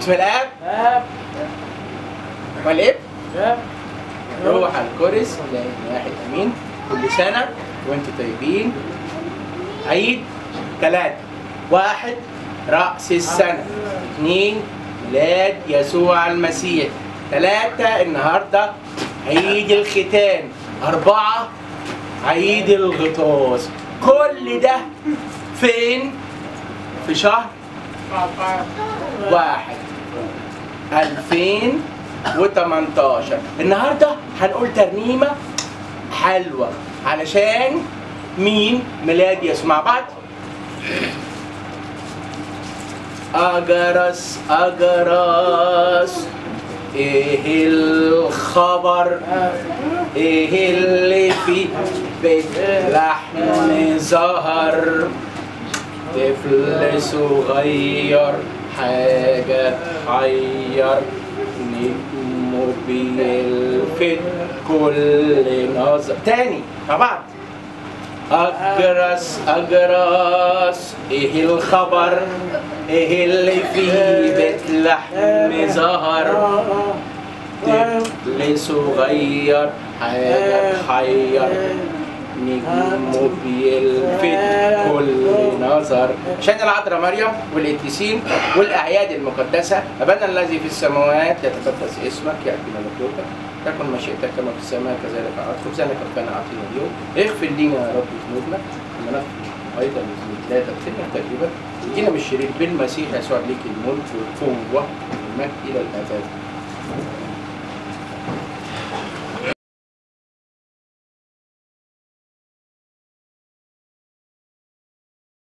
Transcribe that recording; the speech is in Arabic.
بسم الآب. آب. والاب آب. روح الكرس لا إله واحد امين كل سنة. وأنتم طيبين. عيد ثلاثة. واحد. رأس السنة. اثنين. ميلاد يسوع المسيح. ثلاثة. النهاردة. عيد الختان أربعة. عيد الغطاس. كل ده فين؟ في شهر واحد 2018 النهارده هنقول ترنيمة حلوة. علشان مين؟ ميلاد يسوع مع بعض. أجرس أجرس. إيه الخبر؟ إيه اللي في بيت لحم ظهر طفل صغير حاجة تحير نجمه بيلفت كل نظر. تاني مع بعض. أجرس أجرس. إيه الخبر؟ إيه اللي في بيت لحم ظهر طفل صغير حاجة تحير نجمه بيلفت كل نظر عشان العذراء مريم والقديسين والأعياد المقدسة. أبانا الذي في السماوات يتقدس اسمك ياتي ملكوتك تكن مشيئتك كما في السماء كذلك على الأرض خبزنا كفانا أعطينا اليوم؟ اغفر لنا يا رب ذنوبنا. كما نغفر أيضا للذنوب لا في تجربه ادينا من بالمسيح يسوع ليك الملك والقوة والمجد إلى الأبد.